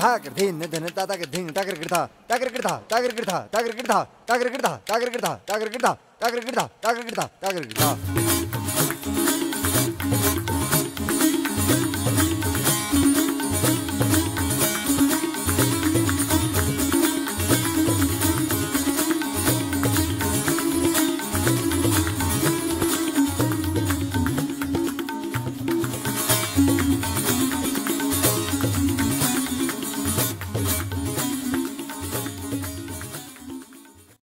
ठाकर धीन धन ताता के धीन टाकर गिरता टाकर गिरता टाकर गिरता टाकर गिरता टाकर गिरता टाकर गिरता टाकर गिरता टाकर गिरता टाकर गिरता टाकर गिरता